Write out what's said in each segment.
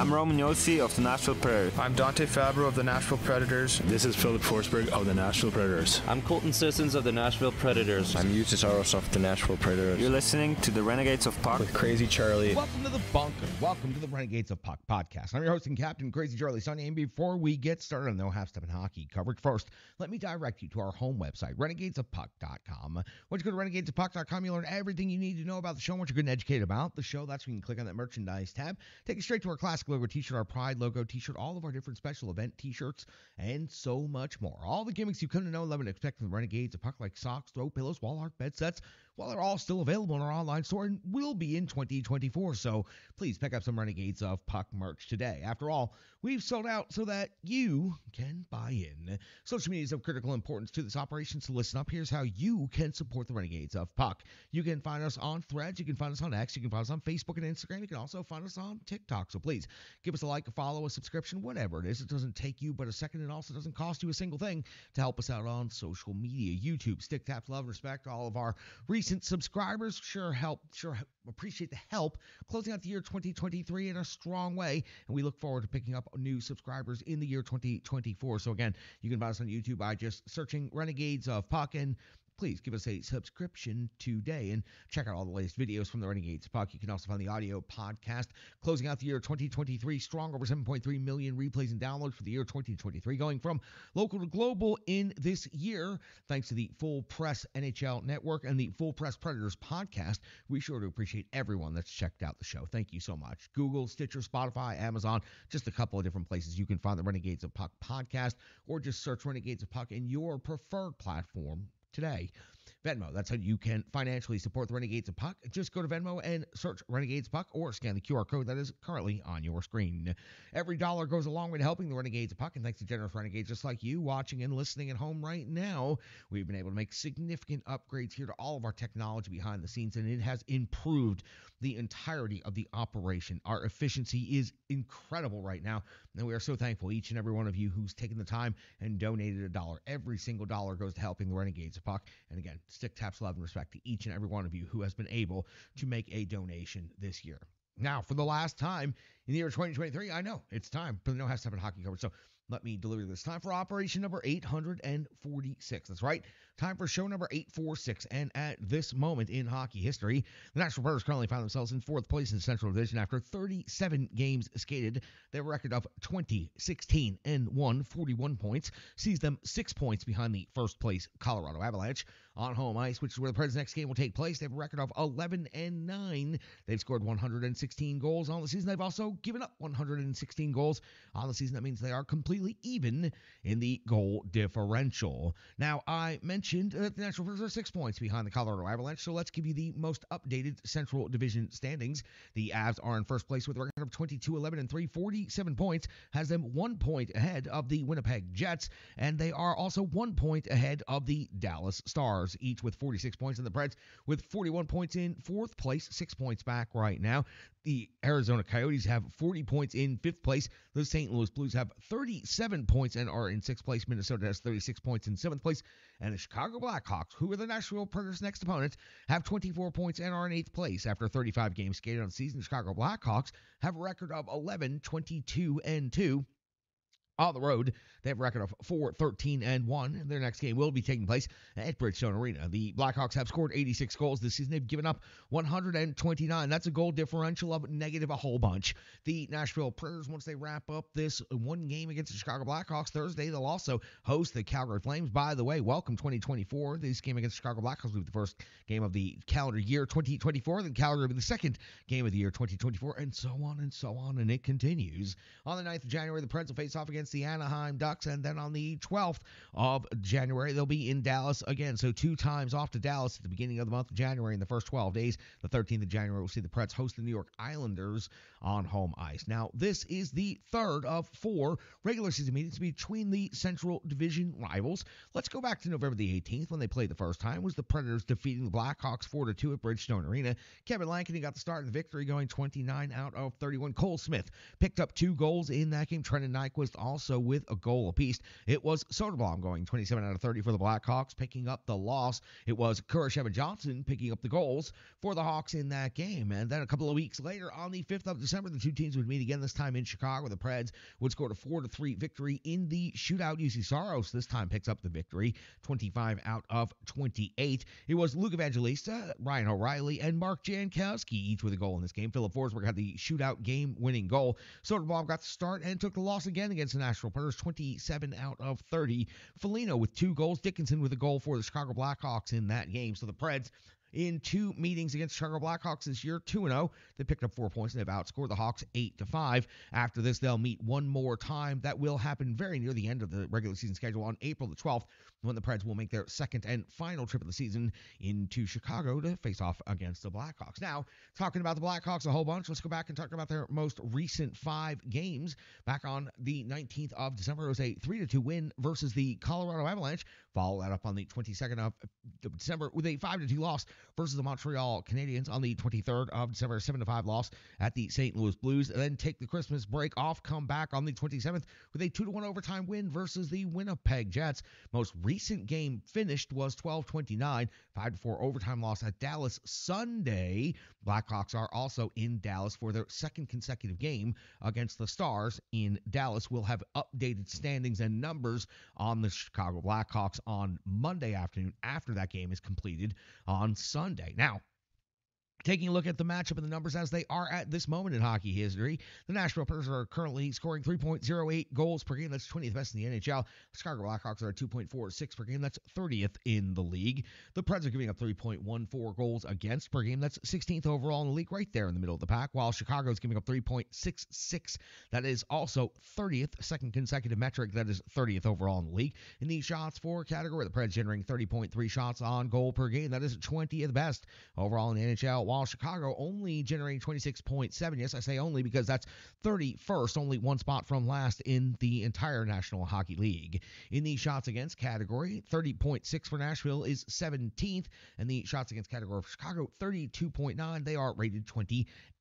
I'm Roman Josi of the Nashville Predators. I'm Dante Fabbro of the Nashville Predators. This is Filip Forsberg of the Nashville Predators. I'm Colton Sissons of the Nashville Predators. I'm Juuse Saros of the Nashville Predators. You're listening to the Renegades of Puck with Crazy Charlie. Welcome to the bunker. Welcome to the Renegades of Puck podcast. I'm your host and captain, Crazy Charlie Sunday. And before we get started on no half step in hockey coverage, first, let me direct you to our home website, renegadesofpuck.com. Once you go to renegadesofpuck.com, you'll learn everything you need to know about the show. Once you're good and educated about the show, that's when you can click on that merchandise tab. Take you straight to our classic logo t shirt, our Pride logo t shirt, all of our different special event t shirts, and so much more. All the gimmicks you come to know, and love, and expect from the Renegades of Puck, like socks, throw pillows, wall art, bed sets, well, they're all still available in our online store and will be in 2024. So please pick up some Renegades of Puck merch today. After all, we've sold out so that you can buy in. Social media is of critical importance to this operation, so listen up. Here's how you can support the Renegades of Puck. You can find us on Threads, you can find us on X, you can find us on Facebook and Instagram, you can also find us on TikTok. So please give us a like, a follow, a subscription, whatever it is. It doesn't take you but a second and also doesn't cost you a single thing to help us out on social media. YouTube, Stick Taps, Love, and Respect, all of our recent subscribers. Sure help, sure appreciate the help closing out the year 2023 in a strong way. And we look forward to picking up new subscribers in the year 2024. So again, you can find us on YouTube by just searching Renegades of Puck and please give us a subscription today and check out all the latest videos from the Renegades Puck. You can also find the audio podcast closing out the year 2023 strong over 7.3 million replays and downloads for the year 2023, going from local to global in this year, thanks to the Full Press NHL Network and the Full Press Predators podcast. We sure to appreciate everyone that's checked out the show. Thank you so much. Google, Stitcher, Spotify, Amazon, just a couple of different places you can find the Renegades of Puck podcast, or just search Renegades of Puck in your preferred platform today. Venmo, that's how you can financially support the Renegades of Puck. Just go to Venmo and search Renegades Puck or scan the QR code that is currently on your screen. Every dollar goes a long way to helping the Renegades of Puck, and thanks to generous Renegades just like you watching and listening at home right now, we've been able to make significant upgrades here to all of our technology behind the scenes, and it has improved the entirety of the operation. Our efficiency is incredible right now, and we are so thankful each and every one of you who's taken the time and donated a dollar. Every single dollar goes to helping the Renegades of Puck, and again, stick taps love and respect to each and every one of you who has been able to make a donation this year. Now, for the last time in the year 2023, I know it's time for the No Half Step in Hockey coverage. So let me deliver this time for operation number 846. That's right. Time for show number 846. And at this moment in hockey history, the Nashville Predators currently find themselves in fourth place in the Central Division after 37 games skated. Their record of 20, 16, and 1, 41 points, sees them six points behind the first place Colorado Avalanche on home ice, which is where the Predators' next game will take place. They have a record of 11 and 9. They've scored 116 goals on the season. They've also given up 116 goals on the season. That means they are completely even in the goal differential. Now, I mentioned that uh, the Nashville Predators are six points behind the Colorado Avalanche, so let's give you the most updated Central Division standings. The Avs are in first place with a record of 22, 11, and 3, 47 points, has them one point ahead of the Winnipeg Jets, and they are also one point ahead of the Dallas Stars, each with 46 points, and the Preds with 41 points in fourth place, six points back right now. The Arizona Coyotes have 40 points in fifth place. The St. Louis Blues have 37 points and are in sixth place. Minnesota has 36 points in seventh place. And the Chicago Blackhawks, who are the Nashville Predators' next opponents, have 24 points and are in eighth place. After 35 games skated on season, Chicago Blackhawks have a record of 11, 22, and 2 on the road. They have a record of 4 13 and 1. Their next game will be taking place at Bridgestone Arena. The Blackhawks have scored 86 goals this season. They've given up 129. That's a goal differential of negative a whole bunch. The Nashville Predators, once they wrap up this one game against the Chicago Blackhawks Thursday, they'll also host the Calgary Flames. By the way, welcome 2024. This game against the Chicago Blackhawks will be the first game of the calendar year 2024. Then Calgary will be the second game of the year 2024, and so on and so on. And it continues. On the 9th of January, the Preds will face off against the Anaheim Ducks. And then on the 12th of January, they'll be in Dallas again. So two times off to Dallas at the beginning of the month of January in the first 12 days. The 13th of January, we'll see the Preds host the New York Islanders on home ice. Now, this is the third of four regular season meetings between the Central Division rivals. Let's go back to November the 18th when they played the first time. Was the Predators defeating the Blackhawks 4 2 at Bridgestone Arena. Kevin Lankinen got the start in the victory, going 29 out of 31. Cole Smith picked up two goals in that game. Trenin Nyquist also also with a goal apiece. It was Soderblom going 27 out of 30 for the Blackhawks, picking up the loss. It was Kurashev and Johnson picking up the goals for the Hawks in that game. And then a couple of weeks later, on the 5th of December, the two teams would meet again, this time in Chicago. The Preds would score a 4 3 victory in the shootout. Juuse Saros this time picks up the victory, 25 out of 28. It was Luke Evangelista, Ryan O'Reilly, and Mark Jankowski each with a goal in this game. Filip Forsberg had the shootout game winning goal. Soderblom got the start and took the loss again against Nashville Predators, 27 out of 30. Foligno with two goals. Dickinson with a goal for the Chicago Blackhawks in that game. So the Preds in two meetings against Chicago Blackhawks this year, 2 0. They picked up four points and they've outscored the Hawks 8 to 5. After this, they'll meet one more time. That will happen very near the end of the regular season schedule on April the 12th, when the Preds will make their second and final trip of the season into Chicago to face off against the Blackhawks. Now, talking about the Blackhawks a whole bunch, let's go back and talk about their most recent five games. Back on the 19th of December, it was a 3 2 win versus the Colorado Avalanche. Follow that up on the 22nd of December with a 5 2 loss versus the Montreal Canadiens on the 23rd of December, 7 5 loss at the St. Louis Blues. Then take the Christmas break off, come back on the 27th with a 2 1 overtime win versus the Winnipeg Jets. Most recent game finished was 12 29, 5 4 overtime loss at Dallas Sunday. Blackhawks are also in Dallas for their second consecutive game against the Stars in Dallas. We'll have updated standings and numbers on the Chicago Blackhawks on Monday afternoon after that game is completed on Sunday. Now, Taking a look at the matchup and the numbers as they are at this moment in hockey history, the Nashville Predators are currently scoring 3.08 goals per game. That's 20th best in the NHL. The Chicago Blackhawks are at 2.46 per game. That's 30th in the league. The Preds are giving up 3.14 goals against per game. That's 16th overall in the league, right there in the middle of the pack. While Chicago is giving up 3.66. That is also 30th, second consecutive metric. That is 30th overall in the league. In the shots for category, the Preds generating 30.3 shots on goal per game. That is 20th best overall in the NHL while Chicago only generating 26.7. Yes, I say only because that's 31st, only one spot from last in the entire National Hockey League. In the shots against category, 30.6 for Nashville is 17th, and the shots against category for Chicago, 32.9. They are rated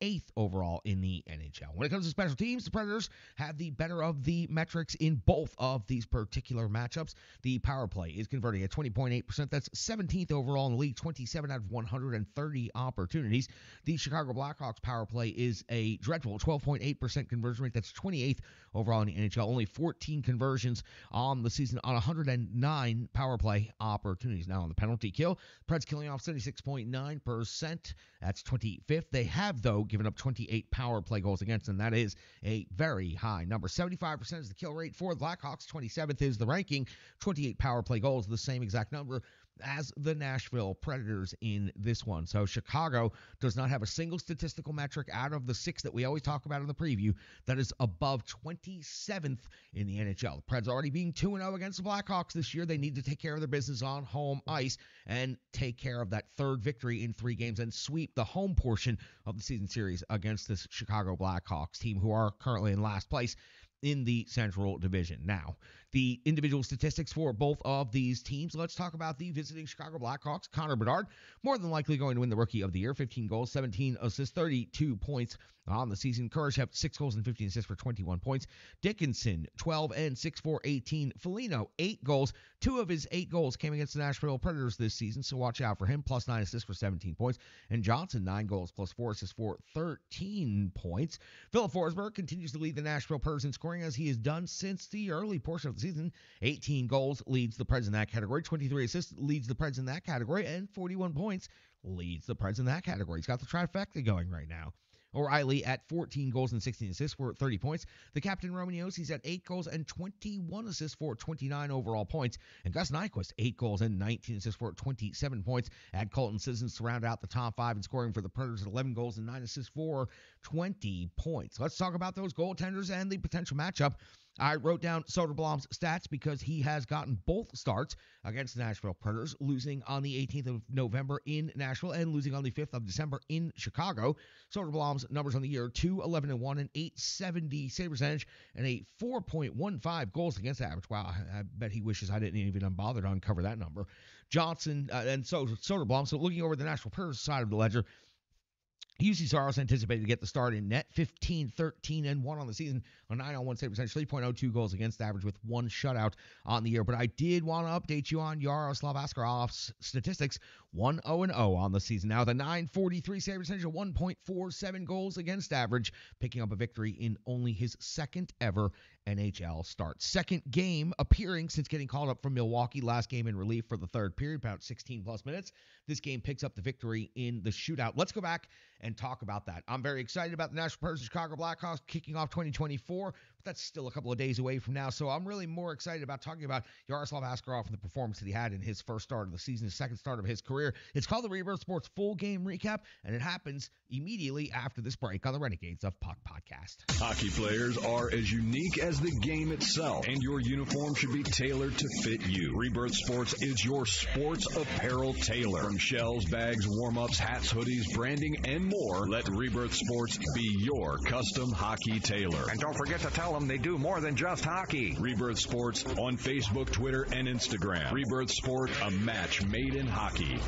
28th overall in the NHL. When it comes to special teams, the Predators have the better of the metrics in both of these particular matchups. The power play is converting at 20.8%. That's 17th overall in the league, 27 out of 130 opportunities opportunities. The Chicago Blackhawks power play is a dreadful 12.8% conversion rate. That's 28th overall in the NHL. Only 14 conversions on the season on 109 power play opportunities. Now on the penalty kill, Preds killing off 76.9%. That's 25th. They have, though, given up 28 power play goals against, and that is a very high number. 75% is the kill rate for the Blackhawks. 27th is the ranking. 28 power play goals, the same exact number as the Nashville Predators in this one. So Chicago does not have a single statistical metric out of the six that we always talk about in the preview that is above 27th in the NHL. The Preds already being 2 0 against the Blackhawks this year. They need to take care of their business on home ice and take care of that third victory in three games and sweep the home portion of the season series against this Chicago Blackhawks team, who are currently in last place in the Central Division. Now, the individual statistics for both of these teams. Let's talk about the visiting Chicago Blackhawks. Connor Bedard, more than likely going to win the Rookie of the Year. 15 goals, 17 assists, 32 points on the season. Kurashev, 6 goals and 15 assists for 21 points. Dickinson, 12 and 6 for 18. Foligno, 8 goals. Two of his 8 goals came against the Nashville Predators this season, so watch out for him. Plus 9 assists for 17 points. And Johnson, 9 goals plus 4 assists for 13 points. Filip Forsberg continues to lead the Nashville Predators in scoring as he has done since the early portion of the season. 18 goals leads the Preds in that category. 23 assists leads the Preds in that category. And 41 points leads the Preds in that category. He's got the trifecta going right now. O'Reilly at 14 goals and 16 assists for 30 points. The captain Roman Josi's at 8 goals and 21 assists for 29 overall points. And Gus Nyquist, 8 goals and 19 assists for 27 points. Add Colton Sissons to round out the top five in scoring for the Predators at 11 goals and 9 assists for 20 points. Let's talk about those goaltenders and the potential matchup I wrote down Soderblom's stats because he has gotten both starts against the Nashville Predators, losing on the 18th of November in Nashville and losing on the 5th of December in Chicago. Soderblom's numbers on the year 2 11 and 1, an 870 save percentage, and a 4.15 goals against average. Wow, I bet he wishes I didn't even bother to uncover that number. Johnson uh, and so Soderblom. So looking over the Nashville Predators side of the ledger, Juuse Saros anticipated to get the start in net 15, 13, and 1 on the season, a 9 on 1 save percentage, 3.02 goals against average with one shutout on the year. But I did want to update you on Yaroslav Askarov's statistics 1 0 0 on the season. Now, the 943 save percentage 1.47 goals against average, picking up a victory in only his second ever NHL start. Second game appearing since getting called up from Milwaukee. Last game in relief for the third period, about 16 plus minutes. This game picks up the victory in the shootout. Let's go back and talk about that. I'm very excited about the National Predators Chicago Blackhawks kicking off 2024, before but that's still a couple of days away from now. So I'm really more excited about talking about Yaroslav Askarov and the performance that he had in his first start of the season, his second start of his career. It's called the Rebirth Sports Full Game Recap, and it happens immediately after this break on the Renegades of Puck podcast. Hockey players are as unique as the game itself, and your uniform should be tailored to fit you. Rebirth Sports is your sports apparel tailor. From shells, bags, warm ups, hats, hoodies, branding, and more, let Rebirth Sports be your custom hockey tailor. And don't forget to tell them they do more than just hockey. Rebirth Sports on Facebook, Twitter, and Instagram. Rebirth Sport, a match made in hockey.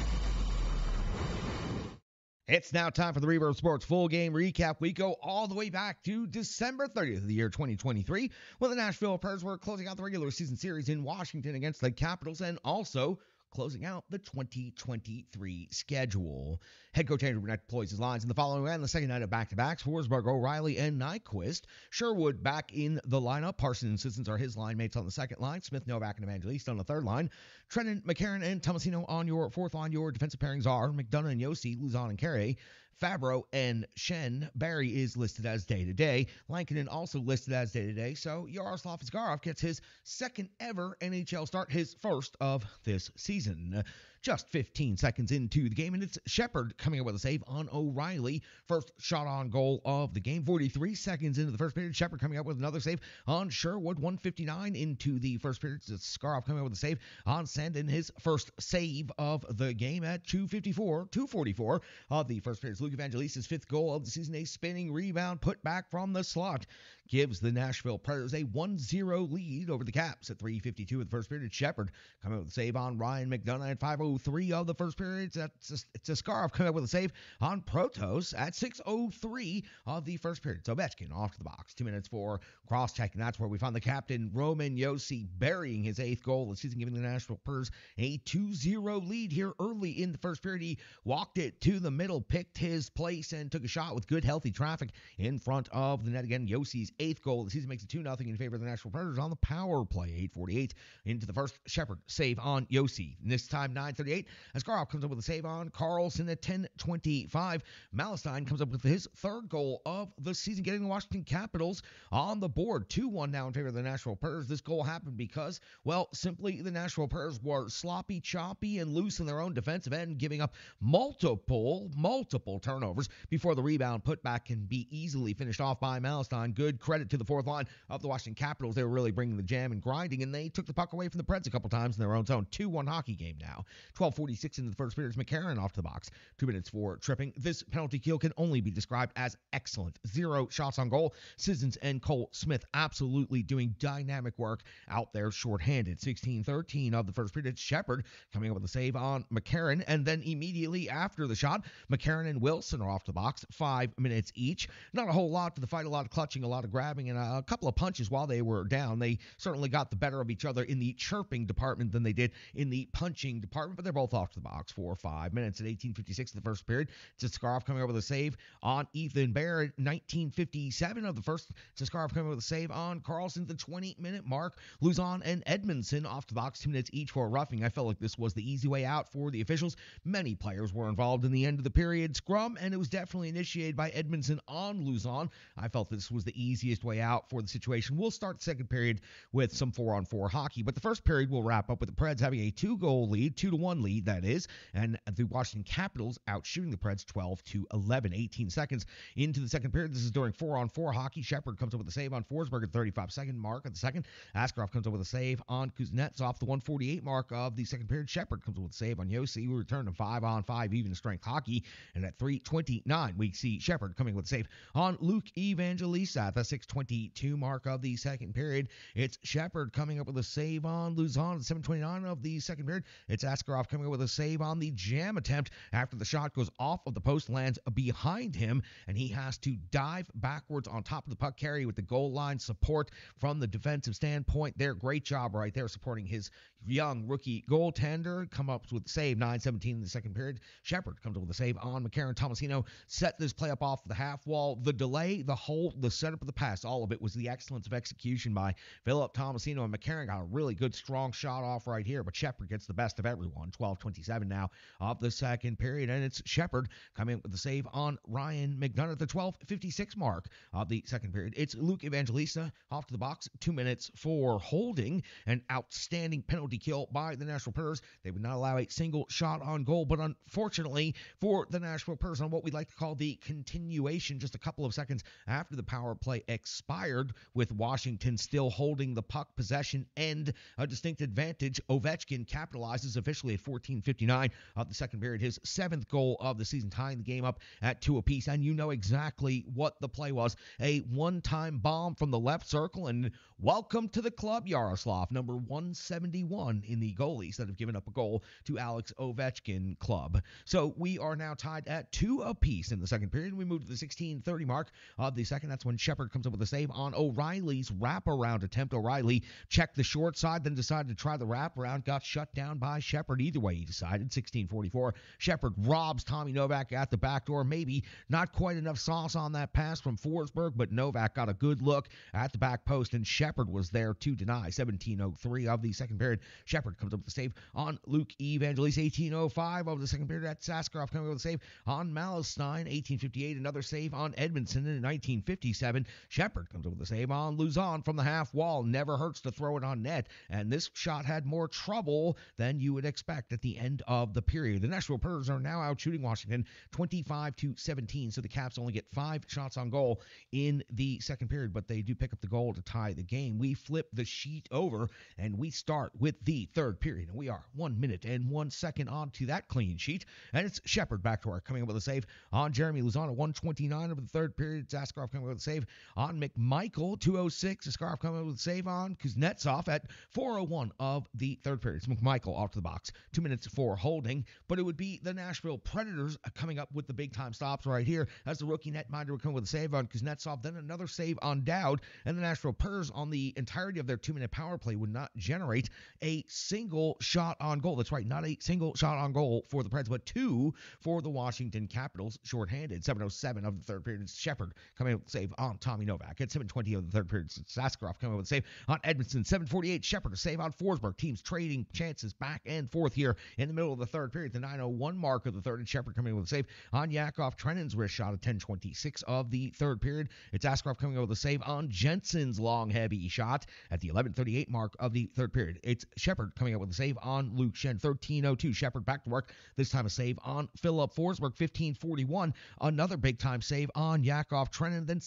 It's now time for the Rebirth Sports full game recap. We go all the way back to December 30th of the year 2023 when the Nashville Predators were closing out the regular season series in Washington against the Capitals and also closing out the 2023 schedule. Head coach Andrew Brunette deploys his lines in the following on the second night of back-to-backs. Forsberg, O'Reilly, and Nyquist. Sherwood back in the lineup. Parsons and Sissons are his line mates on the second line. Smith, Novak, and Evangelista on the third line. Trenin, McCarron, and Tomasino on your fourth line. Your defensive pairings are McDonagh and Josi, Lauzon and Carrier. Fabbro and Schenn. Barry is listed as day to day. Lankinen also listed as day to day. So Yaroslav Askarov gets his second ever NHL start, his first of this season just 15 seconds into the game. And it's Shepard coming up with a save on O'Reilly. First shot on goal of the game. 43 seconds into the first period. Shepard coming up with another save on Sherwood. 159 into the first period. It's Askarov coming up with a save on Sandin. His first save of the game at 254, 244 of the first period. Luke Evangelista's fifth goal of the season. A spinning rebound put back from the slot gives the Nashville Predators a 1-0 lead over the Caps at 3:52 of the first period. Shepard coming with a save on Ryan McDonagh at 5:03 of the first period. That's It's, it's Askarov coming up with a save on Protas at 6:03 of the first period. So Ovechkin off to the box. Two minutes for cross check, and that's where we find the captain Roman Josi, burying his eighth goal of the season, giving the Nashville Predators a 2-0 lead here early in the first period. He walked it to the middle, picked his place, and took a shot with good healthy traffic in front of the net again. Josi's eighth goal of the season makes it 2 0 in favor of the Nashville Predators on the power play. 848 into the first. Shepard save on Josi. This time 938 Askarov comes up with a save on Carlson at 1025. Malenstyn comes up with his third goal of the season, getting the Washington Capitals on the board. 2 1 now in favor of the Nashville Predators. This goal happened because, well, simply the Nashville Predators were sloppy, choppy, and loose in their own defensive end, giving up multiple, multiple turnovers before the rebound put back can be easily finished off by Malenstyn. Good credit to the fourth line of the Washington Capitals. They were really bringing the jam and grinding, and they took the puck away from the Preds a couple times in their own zone. 2 1 hockey game now. 12.46 into the first period. McCarron off to the box. Two minutes for tripping. This penalty kill can only be described as excellent. Zero shots on goal. Sissons and Cole Smith absolutely doing dynamic work out there shorthanded. 16 13 of the first period. Shepard coming up with a save on McCarron, and then immediately after the shot, McCarron and Wilson are off to the box. Five minutes each. Not a whole lot for the fight, a lot of clutching, a lot of grabbing and a couple of punches while they were down. They certainly got the better of each other in the chirping department than they did in the punching department, but they're both off to the box for five minutes at 1856 of the first period. Askarov coming over with a save on Ethan at 1957 of the first. Askarov coming over with a save on Carlson the 20 minute mark. Lauzon and Edmundson off to the box, two minutes each for roughing. I felt like this was the easy way out for the officials. Many players were involved in the end of the period scrum, and it was definitely initiated by Edmundson on Lauzon. I felt this was the easiest way out for the situation. We'll start the second period with some four on four hockey, but the first period will wrap up with the Preds having a two goal lead, two to one lead, that is, and the Washington Capitals out shooting the Preds 12 to 11, 18 seconds into the second period. This is during four on four hockey. Shepard comes up with a save on Forsberg at 35 second mark of the second. Askarov comes up with a save on Kuznetsov the 148 mark of the second period. Shepard comes up with a save on Josi. We return to five on five even strength hockey, and at 329 we see Shepard coming with a save on Luke Evangelista at the 6:22 mark of the second period. It's Shepard coming up with a save on Lauzon at 7:29 of the second period. It's Askarov coming up with a save on the jam attempt after the shot goes off of the post, lands behind him, and he has to dive backwards on top of the puck carry with the goal line support from the defensive standpoint. There, great job right there supporting his young rookie goaltender. Come up with save 9:17 in the second period. Shepard comes up with a save on McCarron Tomasino. Set this play up off the half wall. The delay, the whole, the setup of the pass, all of it was the excellence of execution by Philip Tomasino and McCarron got a really good strong shot off right here, but Shepard gets the best of everyone. 12-27 now of the second period, and it's Shepard coming with the save on Ryan McDonagh at the 12:56 mark of the second period. It's Luke Evangelista off to the box, two minutes for holding an outstanding penalty kill by the Nashville Predators. They would not allow a single shot on goal, but unfortunately for the Nashville Predators, on what we'd like to call the continuation, just a couple of seconds after the power play expired, with Washington still holding the puck possession and a distinct advantage. Ovechkin capitalizes officially at 14:59 of the second period, his seventh goal of the season, tying the game up at two apiece. And you know exactly what the play was: a one-time bomb from the left circle, and welcome to the club, Yaroslav, number 171 in the goalies that have given up a goal to Alex Ovechkin club. So we are now tied at two apiece in the second period. We move to the 16:30 mark of the second. That's when Shepard comes up with a save on O'Reilly's wraparound attempt. O'Reilly checked the short side, then decided to try the wraparound, got shut down by Shepard. Either way, he decided 16:44. Shepard robs Tommy Novak at the back door. Maybe not quite enough sauce on that pass from Forsberg, but Novak got a good look at the back post, and Shepard was there to deny. 17:03 of the second period. Shepard comes up with the save on Luke Evangelista. 18:05 of the second period. That's Askarov coming up with a save on Malenstyn. 18:58 another save on Edmundson in 1957. Shepard comes up with a save on Lauzon from the half wall. Never hurts to throw it on net, and this shot had more trouble than you would expect at the end of the period. The Nashville Predators are now out shooting Washington 25 to 17, so the Caps only get five shots on goal in the second period, but they do pick up the goal to tie the game. We flip the sheet over and we start with the third period, and we are one minute and one second on to that clean sheet, and it's Shepard back to our coming up with a save on Jeremy Lauzon at 129 of the third period. Askarov coming up with a save on McMichael 206. Askarov coming up with a save on Kuznetsov at 401 of the third period. It's McMichael off to the box, two minutes for holding, but it would be the Nashville Predators coming up with the big time stops right here as the rookie netminder would come with a save on Kuznetsov, then another save on Dowd, and the Nashville Predators on the entirety of their two minute power play would not generate a single shot on goal. That's right, not a single shot on goal for the Preds, but two for the Washington Capitals, shorthanded. 707 of the third period. Shepard coming with a save on Tommy Novak. At 720 of the third period, Askarov coming with a save on Edmundson. 748, Shepard a save on Forsberg. Teams trading chances back and forth here in the middle of the third period. The 901 mark of the third, and Shepard coming up with a save on Yakov Trenin's wrist shot at 1026 of the third period. It's Askarov coming up with a save on Jensen's long heavy shot at the 1138 mark of the third period. It's Shepard coming up with a save on Luke Schenn. 1302. Shepard back to work. This time a save on Filip Forsberg. 1541. Another big time save on Yakov Trenin. Then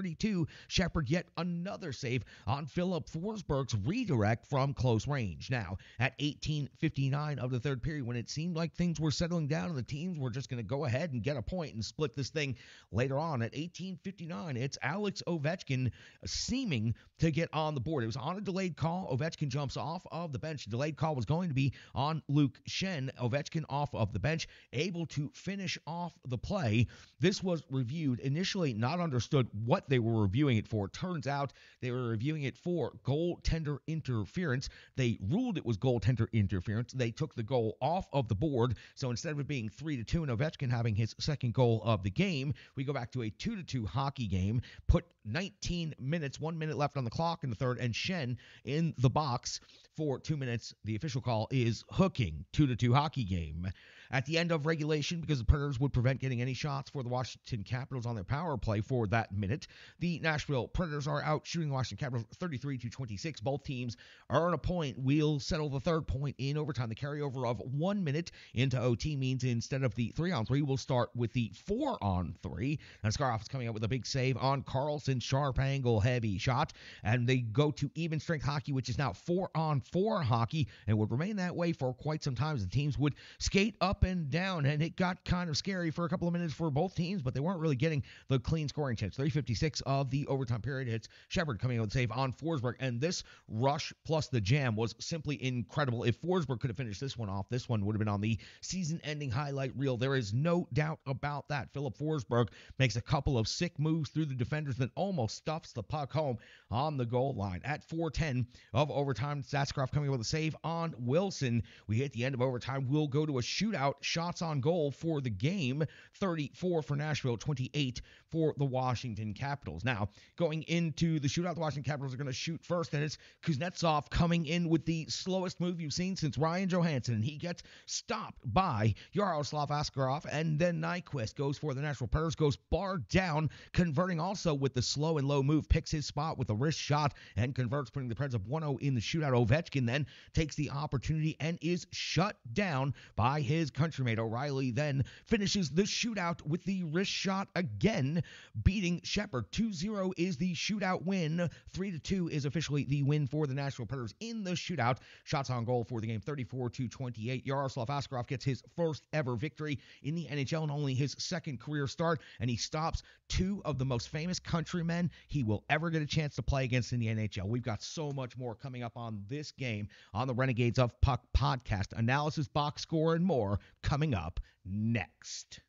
1632. Shepard yet another save on Filip Forsberg's redirect from close range. Now at 1859 of the third period, when it seemed like things were settling down and the teams were just going to go ahead and get a point and split this thing later on at 1859, it's Alex Ovechkin seeming to get on the board. It was on a delayed call. Ovechkin jumps off of the bench. The delayed call was going to be on Luke Schenn. Ovechkin off of the bench, able to finish off the play. This was reviewed initially, not understood what they were reviewing it for. Turns out they were reviewing it for goaltender interference. They ruled it was goaltender interference. They took the goal off of the board. So instead of it being three to two and Ovechkin having his second goal of the game, we go back to a two to two hockey game. Put 19 minutes, one minute left on the clock in the third, and Schenn in the box for two minutes. The official call is hooking, two to two hockey game. At the end of regulation, because the Predators would prevent getting any shots for the Washington Capitals on their power play for that minute, the Nashville Predators are out shooting Washington Capitals 33 to 26. Both teams are earn a point. We'll settle the third point in overtime. The carryover of one minute into OT means instead of the three on three, we'll start with the four on three. And Askarov is coming up with a big save on Carlson, sharp angle, heavy shot, and they go to even strength hockey, which is now four on four hockey, and would remain that way for quite some time as the teams would skate up up and down, and it got kind of scary for a couple of minutes for both teams, but they weren't really getting the clean scoring chance. 356 of the overtime period. It's Shepard coming out with save on Forsberg, and this rush plus the jam was simply incredible. If Forsberg could have finished this one off, this one would have been on the season-ending highlight reel. There is no doubt about that. Filip Forsberg makes a couple of sick moves through the defenders, then almost stuffs the puck home on the goal line. At 4:10 of overtime, Askarov coming with a save on Wilson. We hit the end of overtime. We'll go to a shootout. Shots on goal for the game 34 for Nashville, 28 for the Washington Capitals. Now, going into the shootout, the Washington Capitals are going to shoot first, and it's Kuznetsov coming in with the slowest move you've seen since Ryan Johansen. and he gets stopped by Yaroslav Askarov, and then Nyquist goes for the Nashville Predators, goes bar down, converting also with the slow and low move, picks his spot with a wrist shot, and converts, putting the Preds up 1 0 in the shootout. Ovechkin then takes the opportunity and is shut down by his countrymate. O'Reilly then finishes the shootout with the wrist shot again, beating Shepard. 2 0 is the shootout win. 3 2 is officially the win for the Nashville Predators in the shootout. Shots on goal for the game 34 28. Yaroslav Askarov gets his first ever victory in the NHL and only his second career start, and he stops two of the most famous countrymen he will ever get a chance to play against in the NHL. We've got so much more coming up on this game on the Renegades of Puck podcast. Analysis, box score, and more coming up next.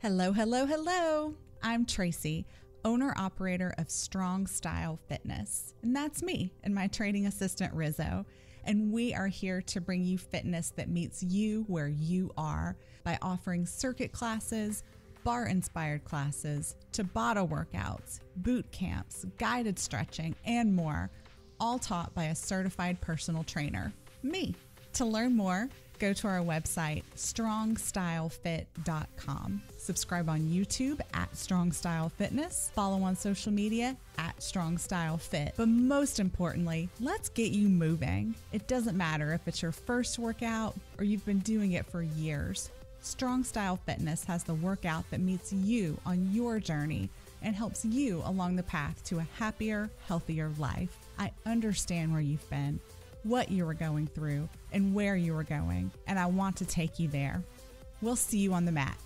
Hello, hello, hello. I'm Tracy, owner operator of Strong Style Fitness. And that's me and my training assistant, Rizzo. And we are here to bring you fitness that meets you where you are by offering circuit classes, bar inspired classes, Tabata workouts, boot camps, guided stretching, and more, all taught by a certified personal trainer, me. To learn more, go to our website, strongstylefit.com. Subscribe on YouTube at Strong Style Fitness. Follow on social media at Strong Style Fit. But most importantly, let's get you moving. It doesn't matter if it's your first workout or you've been doing it for years. Strong Style Fitness has the workout that meets you on your journey and helps you along the path to a happier, healthier life. I understand where you've been what you were going through, and where you were going, and I want to take you there. We'll see you on the mat.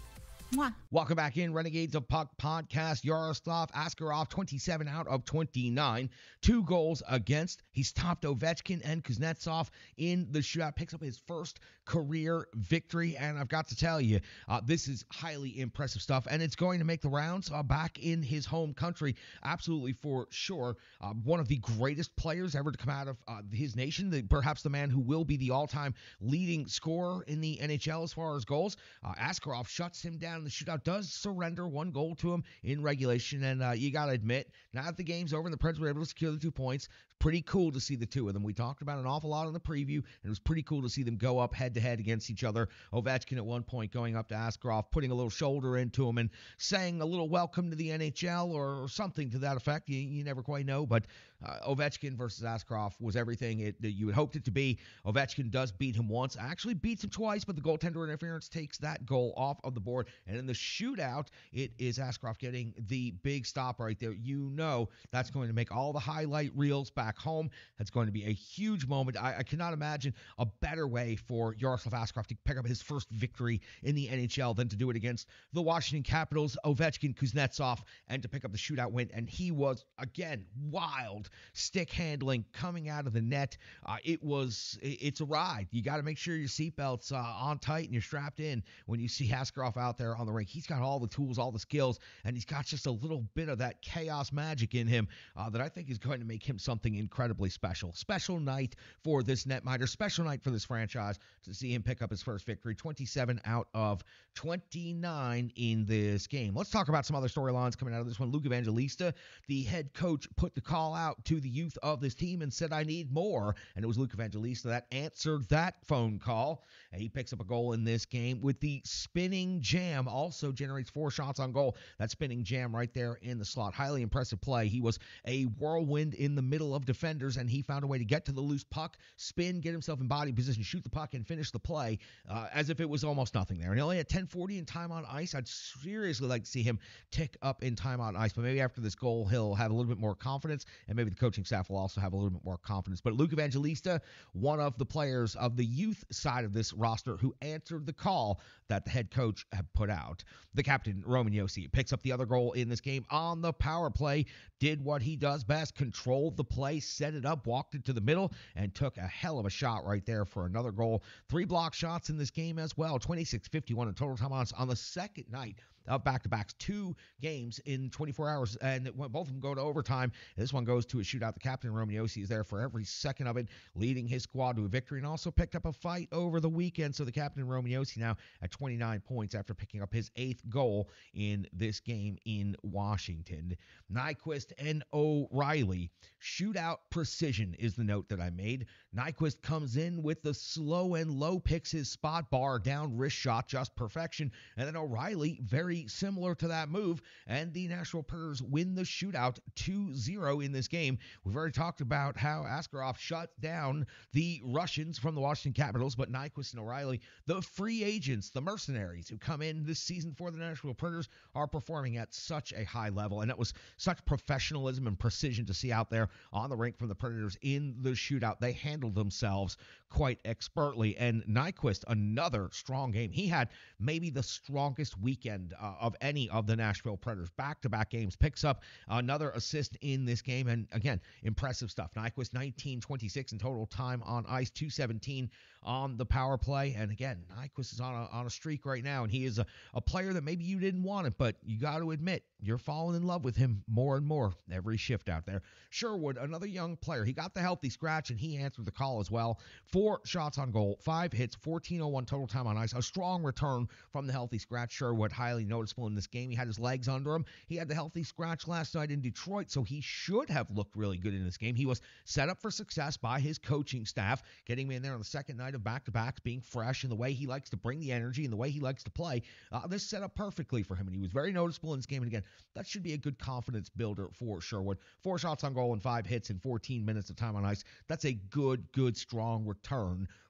Mwah. Welcome back in Renegades of Puck podcast. Yaroslav Askarov, 27 out of 29, two goals against. He stopped Ovechkin and Kuznetsov in the shootout, picks up his first career victory. And I've got to tell you, uh, this is highly impressive stuff, and it's going to make the rounds uh, back in his home country, absolutely for sure. Uh, one of the greatest players ever to come out of uh, his nation, the, perhaps the man who will be the all time leading scorer in the NHL as far as goals. Uh, Askarov shuts him down in the shootout, does surrender one goal to him in regulation. And uh, you got to admit, now that the game's over and the Preds were able to secure the two points, pretty cool to see the two of them. We talked about an awful lot in the preview, and it was pretty cool to see them go up head to head against each other. Ovechkin at one point going up to Askarov, putting a little shoulder into him and saying a little welcome to the NHL or, something to that effect. You, you never quite know, but uh, Ovechkin versus Askarov was everything it, that you had hoped it to be. Ovechkin does beat him once, actually beats him twice, but the goaltender interference takes that goal off of the board. And in the shootout, it is Askarov getting the big stop right there. You know that's going to make all the highlight reels back home. That's going to be a huge moment. I, I cannot imagine a better way for Yaroslav Askarov to pick up his first victory in the NHL than to do it against the Washington Capitals, Ovechkin, Kuznetsov, and to pick up the shootout win. And he was, again, wild stick handling coming out of the net. Uh, it was, it's a ride. You got to make sure your seatbelt's uh, on tight and you're strapped in when you see Askarov out there on the rink. He's got all the tools, all the skills, and he's got just a little bit of that chaos magic in him uh, that I think is going to make him something incredibly special. Special night for this netminder, special night for this franchise to see him pick up his first victory, 27 out of 29 in this game. Let's talk about some other storylines coming out of this one. Luke Evangelista, the head coach, put the call out to the youth of this team and said, I need more. And it was Luke Evangelista that answered that phone call. And he picks up a goal in this game with the spinning jam, also generates four shots on goal. That spinning jam right there in the slot. Highly impressive play. He was a whirlwind in the middle of defenders, and he found a way to get to the loose puck, spin, get himself in body position, shoot the puck, and finish the play uh, as if it was almost nothing there. And he only had 10:40 in time on ice. I'd seriously like to see him tick up in time on ice, but maybe after this goal, he'll have a little bit more confidence, and maybe the coaching staff will also have a little bit more confidence. But Luke Evangelista, one of the players of the youth side of this roster who answered the call that the head coach had put out. The captain, Roman Josi, picks up the other goal in this game on the power play, did what he does best, controlled the play, set it up, walked it to the middle, and took a hell of a shot right there for another goal. Three block shots in this game as well, 26 51 in total time on, on the second night Uh, of back to backs, two games in 24 hours, and both of them go to overtime. This one goes to a shootout. The captain, Josi, is there for every second of it, leading his squad to a victory, and also picked up a fight over the weekend. So the captain, Roman Josi, now at 29 points after picking up his eighth goal in this game in Washington. Nyquist and O'Reilly. Shootout precision is the note that I made. Nyquist comes in with the slow and low, picks his spot, bar down, wrist shot, just perfection. And then O'Reilly, very similar to that move. And the Nashville Predators win the shootout 2 0 in this game. We've already talked about how Askarov shut down the Russians from the Washington Capitals, but Nyquist and O'Reilly, the free agents, the mercenaries who come in this season for the Nashville Predators, are performing at such a high level. And it was such professionalism and precision to see out there on the rink from the Predators in the shootout. They handled themselves quite expertly. And Nyquist, another strong game. He had maybe the strongest weekend uh, of any of the Nashville Predators. Back to back games, picks up another assist in this game. And again, impressive stuff. Nyquist 19 26 in total time on ice, 217 on the power play. And again, Nyquist is on a, on a streak right now, and he is a, a player that maybe you didn't want it, but you got to admit, you're falling in love with him more and more every shift out there. Sherwood, another young player, he got the healthy scratch, and he answered the call as well. Four shots on goal, five hits, 1401 total time on ice. A strong return from the healthy scratch. Sherwood, highly noticeable in this game. He had his legs under him. He had the healthy scratch last night in Detroit, so he should have looked really good in this game. He was set up for success by his coaching staff, getting him in there on the second night of back to backs, being fresh, and the way he likes to bring the energy and the way he likes to play. Uh, this set up perfectly for him, and he was very noticeable in this game. And again, that should be a good confidence builder for Sherwood. Four shots on goal and five hits in 14 minutes of time on ice. That's a good, good, strong return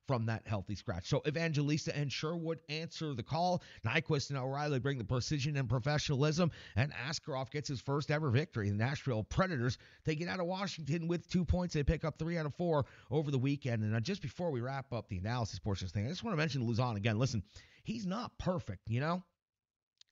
from that healthy scratch. So Evangelista and Sherwood answer the call. Nyquist and O'Reilly bring the precision and professionalism, and Askarov gets his first ever victory. The Nashville Predators they get out of Washington with two points. They pick up three out of four over the weekend. And uh, just before we wrap up the analysis portion of this thing, I just want to mention Lauzon again. Listen, he's not perfect, you know.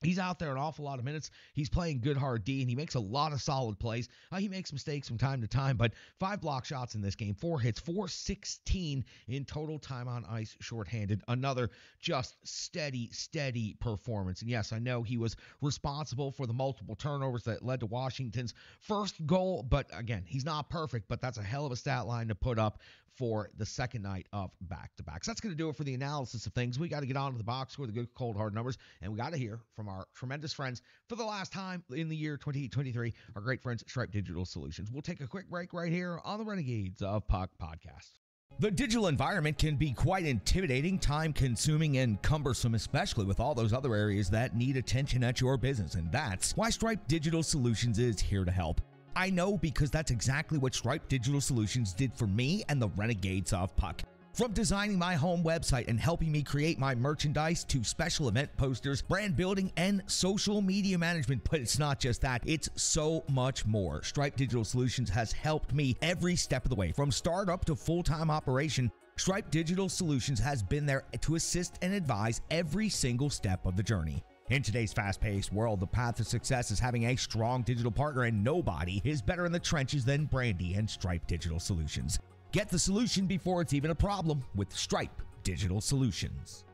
He's out there an awful lot of minutes. He's playing good hard D, and he makes a lot of solid plays. Uh, he makes mistakes from time to time, but five block shots in this game, four hits, 416 in total time on ice, shorthanded. Another just steady, steady performance. And yes, I know he was responsible for the multiple turnovers that led to Washington's first goal, but again, he's not perfect, but that's a hell of a stat line to put up for the second night of back to backs. That's going to do it for the analysis of things. We got to get on to the box score, the good, cold, hard numbers, and we got to hear from our tremendous friends for the last time in the year 2023, our great friends Stripe Digital Solutions. We'll take a quick break right here on the Renegades of Puck podcast. The digital environment can be quite intimidating, time consuming, and cumbersome, especially with all those other areas that need attention at your business. And that's why Stripe Digital Solutions is here to help. I know because that's exactly what Stripe Digital Solutions did for me and the Renegades of Puck. From designing my home website and helping me create my merchandise to special event posters, brand building, and social media management. But it's not just that, it's so much more. Stripe Digital Solutions has helped me every step of the way from startup to full time operation. Stripe Digital Solutions has been there to assist and advise every single step of the journey. In today's fast paced world, the path to success is having a strong digital partner, and nobody is better in the trenches than Brandy and Stripe Digital Solutions. Get the solution before it's even a problem with Stripe Digital Solutions.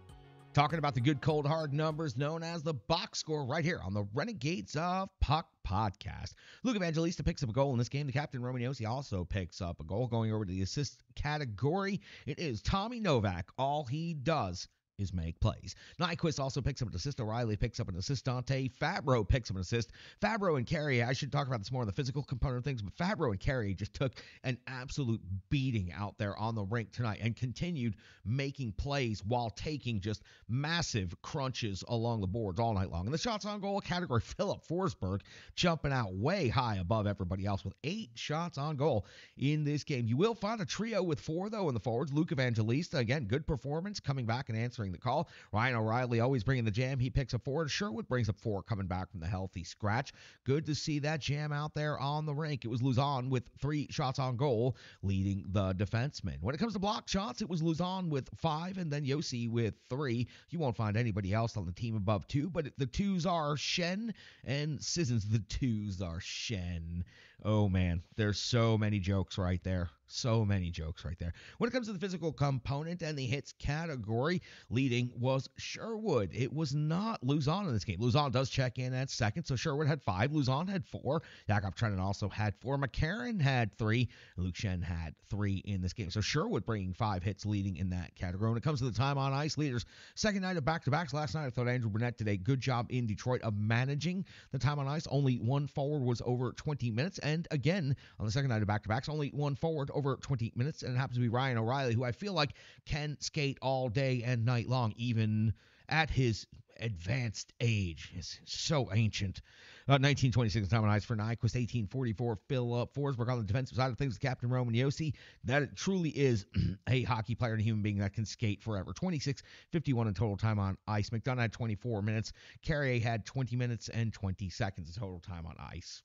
Talking about the good, cold, hard numbers known as the box score right here on the Renegades of Puck podcast. Luke Evangelista picks up a goal in this game. The captain, Roman Josi, also picks up a goal. Going over to the assist category, it is Tommy Novak. All he does is make plays. Nyquist also picks up an assist. O'Reilly picks up an assist. Dante Fabbro picks up an assist. Fabbro and Carrier, I should talk about this more on the physical component of things, but Fabbro and Carrier just took an absolute beating out there on the rink tonight and continued making plays while taking just massive crunches along the boards all night long. In the shots on goal category, Filip Forsberg jumping out way high above everybody else with eight shots on goal in this game. You will find a trio with four, though, in the forwards. Luke Evangelista, again, good performance, coming back and answering the call. Ryan O'Reilly always bringing the jam. He picks a four. Sherwood brings up four, coming back from the healthy scratch. Good to see that jam out there on the rink. It was Lauzon with three shots on goal, leading the defenseman. When it comes to block shots, it was Lauzon with five, and then Josi with three. You won't find anybody else on the team above two, but the twos are Schenn and Sissons. The twos are Schenn. Oh man, there's so many jokes right there. So many jokes right there. When it comes to the physical component and the hits category, leading was Sherwood. It was not Lauzon in this game. Lauzon does check in at second, so Sherwood had five. Lauzon had four. Jakob Trenin also had four. McCarron had three. Luke Schenn had three in this game. So Sherwood bringing five hits, leading in that category. When it comes to the time on ice, leaders, second night of back to backs. Last night, I thought Andrew Brunette did a good job in Detroit of managing the time on ice. Only one forward was over 20 minutes. And again, on the second night of back to backs, only one forward over 20 minutes, and it happens to be Ryan O'Reilly, who I feel like can skate all day and night long, even at his advanced age. It's so ancient. Uh, 1926 time on ice for Nyquist, 1844 Filip Forsberg on the defensive side of things, Captain Roman Josi. That truly is a hockey player and human being that can skate forever. 26 51 in total time on ice. McDonagh had 24 minutes. Carrier had 20 minutes and 20 seconds of total time on ice.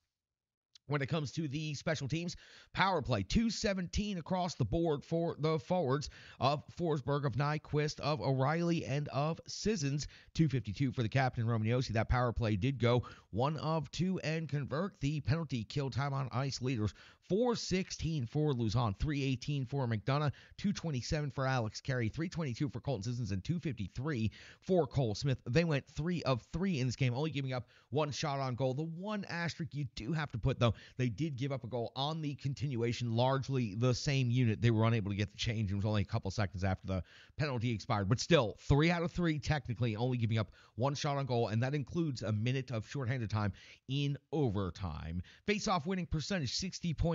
When it comes to the special teams, power play 217 across the board for the forwards of Forsberg, of Nyquist, of O'Reilly, and of Sissons. 252 for the captain Roman Josi. That power play did go one of two and convert the penalty kill time on ice leaders 416 for Lauzon, 318 for McDonagh, 227 for Alex Carrier, 322 for Colton Sissons, and 253 for Cole Smith. They went three of three in this game, only giving up one shot on goal. The one asterisk you do have to put, though, they did give up a goal on the continuation, largely the same unit. They were unable to get the change. It was only a couple seconds after the penalty expired. But still, three out of three, technically, only giving up one shot on goal, and that includes a minute of shorthanded time in overtime. Face off winning percentage,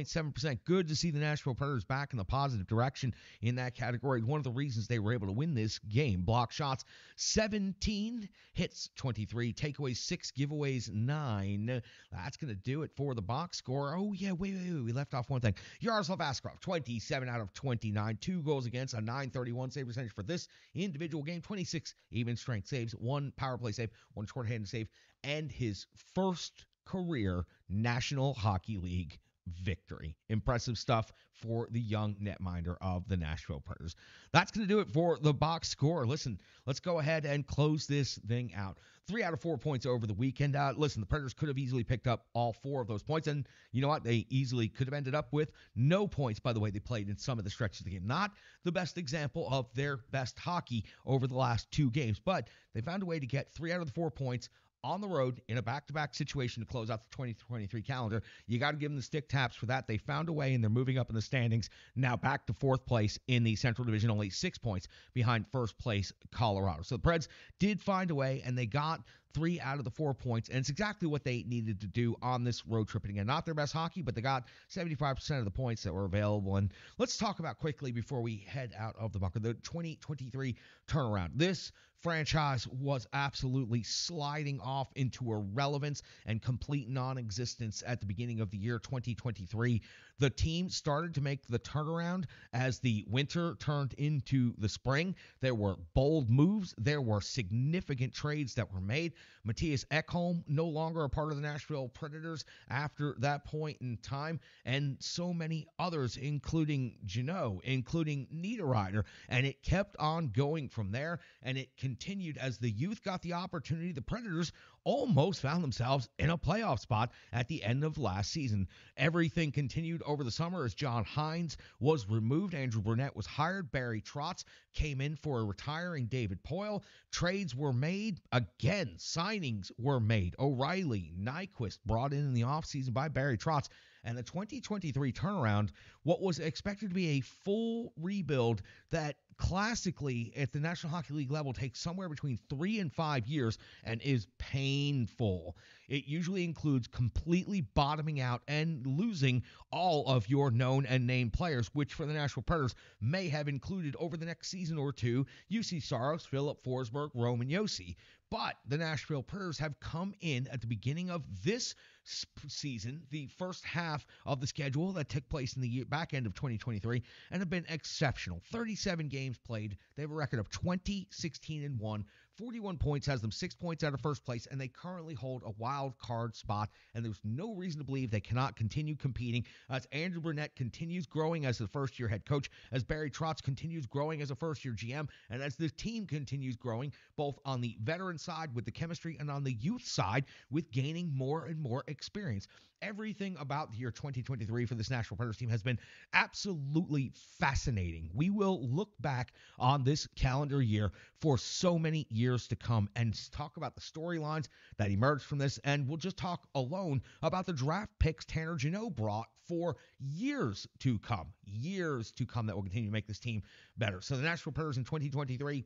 60.7%. Good to see the Nashville Predators back in the positive direction in that category. One of the reasons they were able to win this game. Block shots, 17, hits, 23, takeaways, 6, giveaways, 9. That's going to do it for the box score. Oh, yeah, wait, wait, wait. We left off one thing. Yaroslav Askarov, 27 out of 29, two goals against, a 931 save percentage for this individual game, 26 even strength saves, one power play save, one shorthanded save, and his first career National Hockey League victory. Impressive stuff for the young netminder of the Nashville Predators. That's going to do it for the box score. Listen, let's go ahead and close this thing out. Three out of four points over the weekend. Uh, listen, the Predators could have easily picked up all four of those points, and you know what? They easily could have ended up with no points by the way they played in some of the stretches of the game. Not the best example of their best hockey over the last two games, but they found a way to get three out of the four points on the road in a back-to-back situation to close out the 2023 calendar. You got to give them the stick taps for that. They found a way, and they're moving up in the standings now back to fourth place in the Central Division, only six points behind first place Colorado. So the Preds did find a way, and they got three out of the four points, and it's exactly what they needed to do on this road trip. And again, not their best hockey, but they got 75% of the points that were available. And let's talk about quickly before we head out of the bunker the 2023 turnaround. This franchise was absolutely sliding off into irrelevance and complete non existence at the beginning of the year 2023. The team started to make the turnaround as the winter turned into the spring. There were bold moves, there were significant trades that were made. Mattias Ekholm, no longer a part of the Nashville Predators after that point in time, and so many others, including Jeannot, including Niederreiter. And it kept on going from there, and it continued as the youth got the opportunity. The Predators almost found themselves in a playoff spot at the end of last season. Everything continued over the summer as John Hynes was removed. Andrew Brunette was hired. Barry Trotz came in for a retiring David Poile. Trades were made. Again, signings were made. O'Reilly, Nyquist brought in in the offseason by Barry Trotz. And the 2023 turnaround, what was expected to be a full rebuild that classically at the National Hockey League level takes somewhere between three and five years and is painful. It usually includes completely bottoming out and losing all of your known and named players, which for the Nashville Predators may have included over the next season or two Juuse Saros, Filip Forsberg, Roman Josi. But the Nashville Predators have come in at the beginning of this season, the first half of the schedule that took place in the year, back end of 2023, and have been exceptional. 37 games played. They have a record of 20, 16, and 1. 41 points has them six points out of first place, and they currently hold a wild card spot. And there's no reason to believe they cannot continue competing as Andrew Brunette continues growing as the first year head coach, as Barry Trotz continues growing as a first year GM, and as the team continues growing both on the veteran side with the chemistry and on the youth side with gaining more and more experience. Everything about the year 2023 for this Nashville Predators team has been absolutely fascinating. We will look back on this calendar year for so many years to come and talk about the storylines that emerged from this. And we'll just talk alone about the draft picks Tanner Jeannot brought for years to come, years to come that will continue to make this team better. So the Nashville Predators in 2023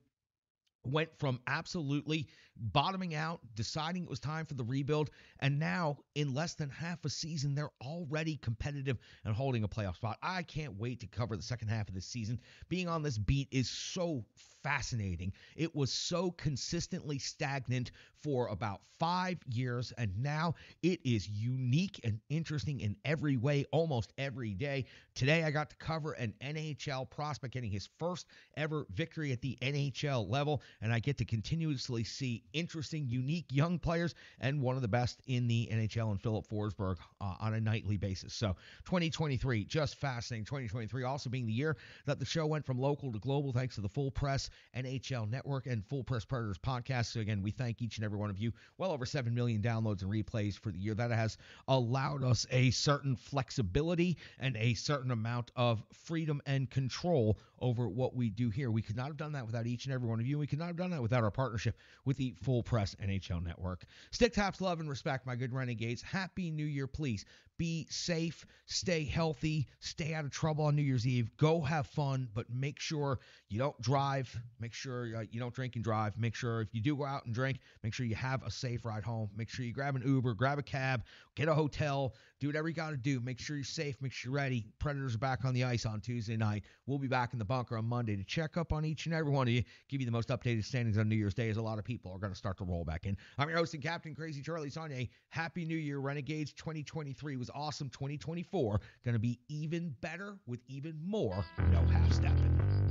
went from absolutely bottoming out, deciding it was time for the rebuild, and now in less than half a season, they're already competitive and holding a playoff spot. I can't wait to cover the second half of this season. Being on this beat is so fascinating. It was so consistently stagnant for about five years, and now it is unique and interesting in every way, almost every day. Today, I got to cover an NHL prospect getting his first ever victory at the NHL level, and I get to continuously see interesting, unique young players and one of the best in the NHL in Filip Forsberg uh, on a nightly basis. So, 2023, just fascinating. 2023 also being the year that the show went from local to global thanks to the Full Press NHL Network and Full Press Predators podcast. So, again, we thank each and every one of you. Well over 7 million downloads and replays for the year. That has allowed us a certain flexibility and a certain amount of freedom and control over what we do here. We could not have done that without each and every one of you. We could not have done that without our partnership with the Full Press NHL Network. Stick taps, love, and respect, my good renegades. Happy New Year, please. Be safe, stay healthy, stay out of trouble on New Year's Eve. Go have fun, but make sure you don't drive. Make sure uh, you don't drink and drive. Make sure if you do go out and drink, make sure you have a safe ride home. Make sure you grab an Uber, grab a cab, get a hotel, do whatever you got to do. Make sure you're safe, make sure you're ready. Predators are back on the ice on Tuesday night. We'll be back in the bunker on Monday to check up on each and every one of you, give you the most updated standings on New Year's Day as a lot of people are going to start to roll back in. I'm your host and captain, Crazy Charlie Saunier. Happy New Year, Renegades. 2023 was awesome. 2024 going to be even better with even more no half stepping.